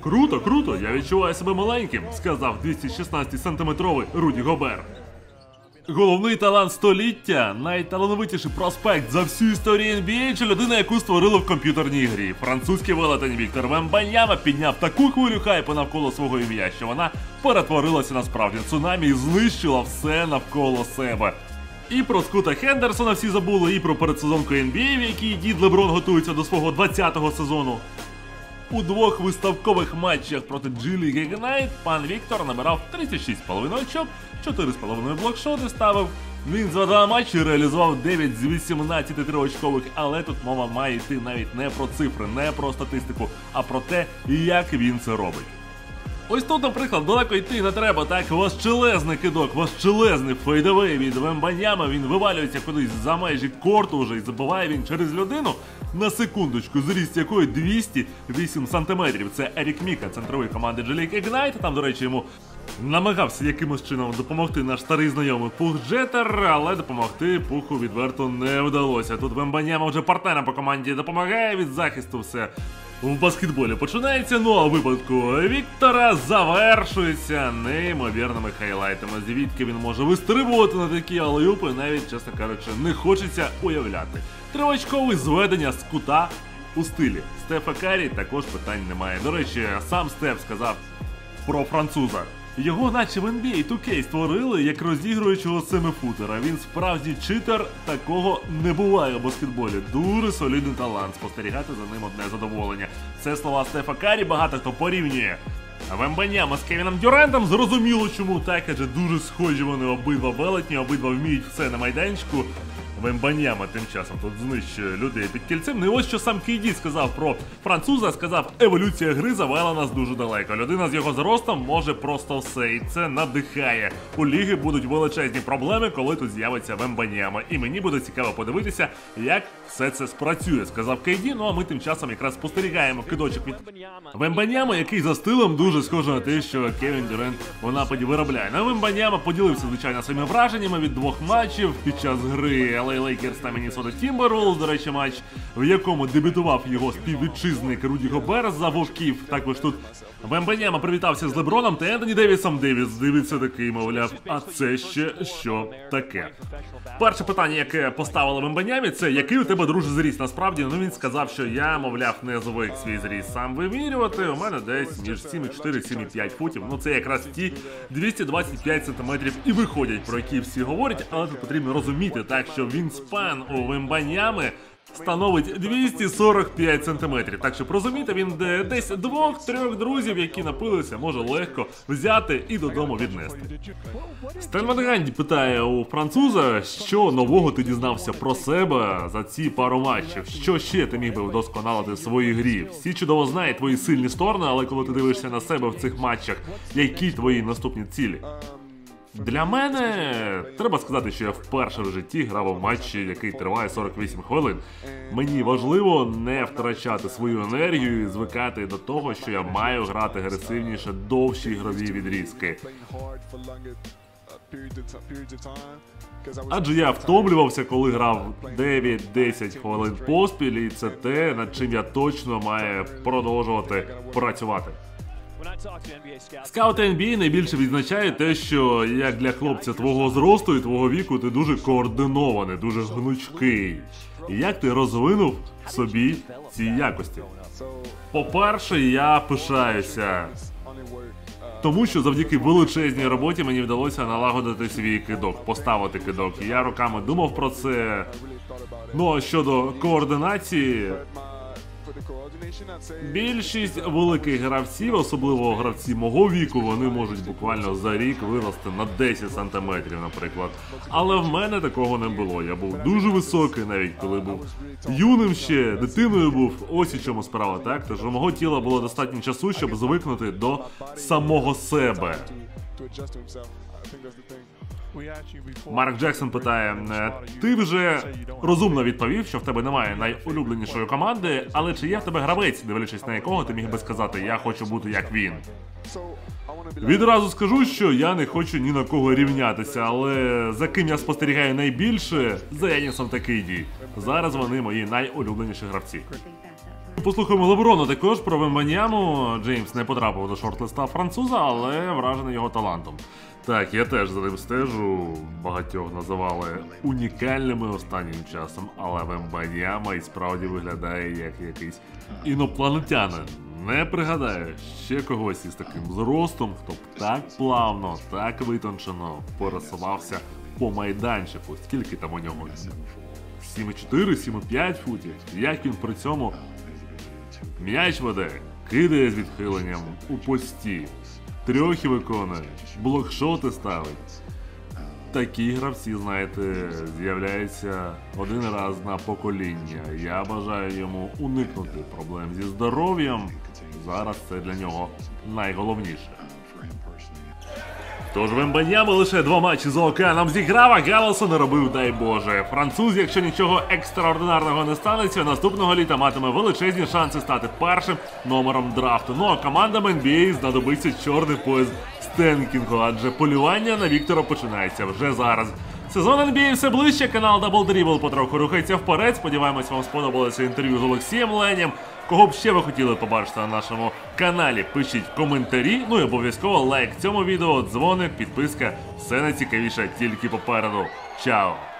Круто, круто, я відчуваю себе маленьким, сказав 216-сантиметровий Руді Гобер. Головний талант століття, найталановитіший проспект за всю історію NBA чи людина, яку створили в комп'ютерній грі. Французький велетень Віктор Вембаньяма підняв таку хвилю хайпу навколо свого ім'я, що вона перетворилася на справжнє цунамі і знищила все навколо себе. І про Скута Хендерсона всі забули, і про передсезонку NBA, в якій дід Леброн готується до свого 20-го сезону. У двох виставкових матчах проти Джилі Гегнайт пан Віктор набирав 36,5 очок, 4,5 блокшоти ставив. Він за два матчі реалізував 9 з 18 триочкових, але тут мова має йти навіть не про цифри, не про статистику, а про те, як він це робить. Ось тут, наприклад, далеко йти не треба, так важчелезний кидок, важчелезний фейдовий від Вембаньяма, він вивалюється кудись за межі корту вже і забиває він через людину. На секундочку, зріст якої 208 сантиметрів. Це Ерік Міка, центровий команди Джелік Ігнайт. Там, до речі, йому намагався якимось чином допомогти наш старий знайомий Пух Джетер, але допомогти Пуху відверто не вдалося. Тут Вембаньяма вже партнерам по команді допомагає від захисту все в баскетболі починається. Ну а випадку Віктора завершується неймовірними хайлайтами. Звідки він може вистрибувати на такі алеюпи, навіть, чесно кажучи, не хочеться уявляти. Тривачкове зведення з кута у стилі Стефа Карі також питань немає. До речі, сам Стеф сказав про француза. Його наче в NBA 2K створили як розігруючого семифутера. Він справді читер, такого не буває у баскетболі. Дуже солідний талант. Спостерігати за ним одне задоволення. Це слова Стефа Карі, багато хто порівнює. Вембаняма з Кевіном Дюрентом зрозуміло, чому так, адже дуже схожі вони обидва велетні, обидва вміють все на майданчику. Вембаньяма тим часом тут знищує людей під кільцем. Ну і ось що сам KD сказав про француза. Сказав, еволюція гри завела нас дуже далеко. Людина з його зростом може просто все, і це надихає. У ліги будуть величезні проблеми, коли тут з'явиться Вембаньяма. І мені буде цікаво подивитися, як все це спрацює, сказав KD. Ну а ми тим часом якраз спостерігаємо кидочок від Вембаньяма, який за стилем дуже схожий на те, що Кевін Дюрент у нападі виробляє. На Вембаньяма поділився звичайно своїми враженнями від двох матчів під час гри LA Lakers та Міннесота Тімберлз, до речі, матч, в якому дебютував його співвітчизник Руді Гобер за вовків. Також тут Вембаньяма привітався з Леброном та Ентоні Девісом. Девіс дивиться такий, мовляв, а це ще що таке? Перше питання, яке поставили Вембанямі, це який у тебе друже зріст. Насправді, ну він сказав, що я, мовляв, не звик свій зріст сам вимірювати. У мене десь між 7,4 7,5 футів. Ну це якраз ті 225 сантиметрів і виходять, про які всі говорять, але тут потрібно розуміти так, що він спан у Вембанями становить 245 сантиметрів. Так що розумієте, він де- десь двох-трьох друзів, які напилися, може легко взяти і додому віднести. Стен Ганді питає у француза, що нового ти дізнався про себе за ці пару матчів. Що ще ти міг би вдосконалити в своїй грі? Всі чудово знають твої сильні сторони, але коли ти дивишся на себе в цих матчах, які твої наступні цілі? Для мене треба сказати, що я вперше в житті грав у матчі, який триває 48 хвилин. Мені важливо не втрачати свою енергію і звикати до того, що я маю грати агресивніше довші ігрові відрізки. Адже я втомлювався, коли грав 9-10 хвилин поспіль, і це те, над чим я точно маю продовжувати працювати. Скаути NBA найбільше відзначають те, що як для хлопця твого зросту і твого віку ти дуже координований, дуже гнучкий. Як ти розвинув собі ці якості? По-перше, я пишаюся. Тому що завдяки величезній роботі мені вдалося налагодити свій кидок, поставити кидок. Я роками думав про це. Ну а щодо координації, Більшість великих гравців, особливо гравці мого віку, вони можуть буквально за рік вирости на 10 сантиметрів, наприклад. Але в мене такого не було. Я був дуже високий, навіть коли був юним ще, дитиною був. Ось у чому справа, так? Тож у мого тіла було достатньо часу, щоб звикнути до самого себе. Марк Джексон питає: «Е, ти вже розумно відповів, що в тебе немає найулюбленішої команди, але чи є в тебе гравець, дивлячись на якого ти міг би сказати, я хочу бути як він? Відразу скажу, що я не хочу ні на кого рівнятися, але за ким я спостерігаю найбільше, за Янісом та Кейді. Зараз вони мої найулюбленіші гравці. Послухаємо Леброна також про Вембаньяму. Джеймс не потрапив до шорт-листа француза, але вражений його талантом. Так, я теж за ним стежу. Багатьох називали унікальними останнім часом, але Вембаньяма і справді виглядає як якийсь інопланетянин. Не пригадаю ще когось із таким зростом, хто б так плавно, так витончено пересувався по майданчику. Скільки там у нього? 7,4, 7,5 футів. Як він при цьому м'яч веде, кидає з відхиленням у пості, трьохи виконує, блокшоти ставить. Такі гравці, знаєте, з'являються один раз на покоління. Я бажаю йому уникнути проблем зі здоров'ям. Зараз це для нього найголовніше. Тож Вембаньяма лише два матчі за океаном зіграв, а Галлесу не робив, дай Боже. Француз, якщо нічого екстраординарного не станеться, наступного літа матиме величезні шанси стати першим номером драфту. Ну а командам NBA знадобиться чорний пояс Стенкінгу, адже полювання на Віктора починається вже зараз. Сезон NBA все ближче, канал Double Dribble потроху рухається вперед. Сподіваємось, вам сподобалося інтерв'ю з Олексієм Ленєм. Кого б ще ви хотіли побачити на нашому каналі, пишіть коментарі. Ну і обов'язково лайк цьому відео, дзвоник, підписка. Все найцікавіше тільки попереду. Чао!